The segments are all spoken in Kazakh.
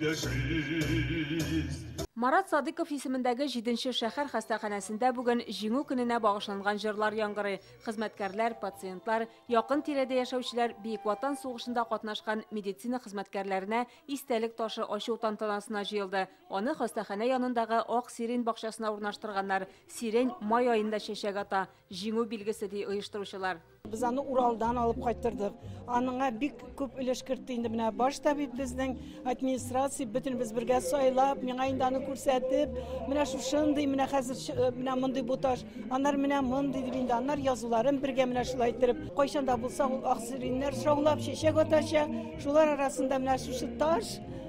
жизнь. Марат Садыков исемендәге 7-нче шәһәр хастаханәсендә бүген җиңү көненә багышланган җырлар яңгырый. Хезмәткәрләр, пациентлар, якын тирәдә яшәүчеләр Бөек Ватан сугышында катнашкан медицина хезмәткәрләренә истәлек ташы ачу тантанасына җыелды. Аны хастаханә янындагы Ак Сирень бакчасына урнаштырганнар. Сирень май аенда чәчәк ата. Җиңү билгесе ди оештыручылар. Біз аны Уралдан алып кайттырдык. Аныңа бик күп өлеш кертте инде менә баш табиб безнең администрация бөтен без бергә сайлап, миңа инде аны күрсәтеп, менә шушындый, менә хәзер ш- менә мондый буташ, аннар менә мондый дип инде аннар язуларын бергә менә шулай иттереп, кайчанда булса ул аксыриннәр шаулап чәчәк атачак, шулар арасында менә шушы таш э,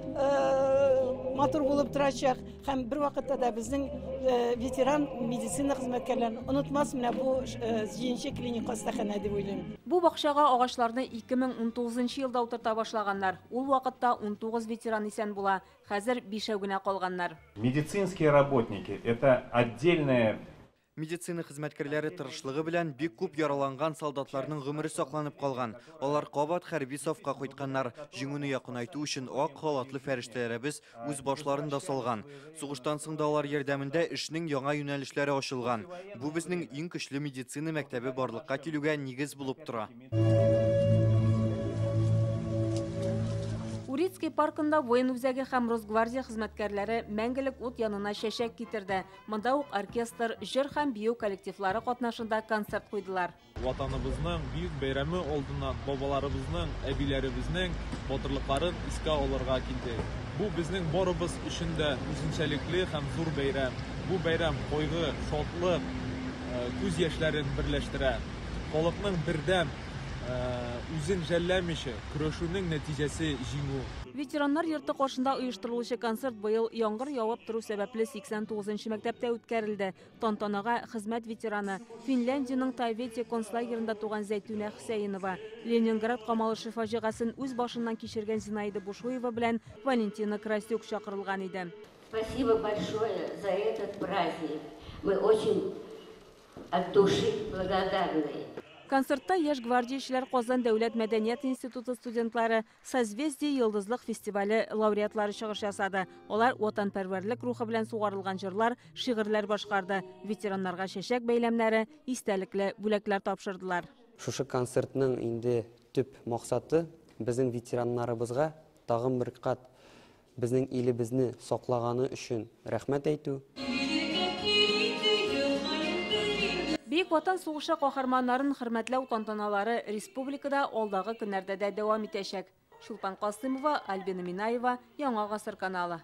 матур булып торачак һәм бер вакытта да безнең э, ветеран медицина хезмәткәрләрен онытмас менә бу э, җиденче клиник хастаханә дип уйлыйм. Бу бакчага агачларны 2019 елда утырта башлаганнар. Ул вакытта 19 ветеран исән була. Хәзер 5 генә калганнар. Медицинские работники – это отдельная Медицина хезмәткәрләре тырышлыгы белән бик күп яраланган солдатларның гомере сакланып калган. Алар кабат хәрби сафка кайтканнар. Җиңүне якынайту өчен ак халатлы фәрештәләребез үз башларын да салган. Сугыштан соң да алар ярдәмендә эшнең яңа юнәлешләре ачылган. Бу безнең иң көчле медицина мәктәбе барлыкка килүгә нигез булып тора. Урицкий паркында воен үзәге һәм Росгвардия хезмәткәрләре мәңгелек ут янына чәчәк китерде. Монда ук оркестр, җыр һәм бию коллективлары катнашында концерт куйдылар. ватаныбызның бөек бәйрәме алдыннан бабаларыбызның, әбиләребезнең батырлыкларын искә алырга килдек. Бу безнең барыбыз өчен дә үзенчәлекле һәм зур бәйрәм. Бу бәйрәм кайгы, шатлык, э, күз яшьләрен берләштерә. Халыкның бердәм үзен жәлләмичә көрәшүнең нәтиҗәсе җиңү. Ветераннар йорты каршында оештырылучы концерт быел яңгыр явып туру сәбәпле 89-нчы мәктәптә үткәрелде. Тантанага хезмәт ветераны, Финляндиянең Тайвети концлагерында туган Зәйтүнә Хусәенова, Ленинград камалышы фаҗигасын үз башыннан кичергән Зинаида Бушуева белән Валентина Красюк чакырылган иде. Спасибо большое за этот праздник. Мы очень от души благодарны. Концертта яшь гвардиячеләр Казан дәүләт мәдәният институты студентлары Созвездие йолдызлык фестивале лауреатлары чыгыш ясады. Алар ватанпәрвәрлек рухы белән сугарылган җырлар, шигырьләр башкарды. Ветераннарга чәчәк бәйләмнәре, истәлекле бүләкләр тапшырдылар. Шушы концертның инде төп максаты безнең ветераннарыбызга тагын бер кат безнең илебезне саклаганы өчен рәхмәт әйтү. Бөек Ватан сугышы каһарманнарын хөрмәтләү тантаналары республикада алдагы көннәрдә дә дәвам итәчәк. Шулпан Касымова, Альбина Минаева, Яңа гасыр каналы.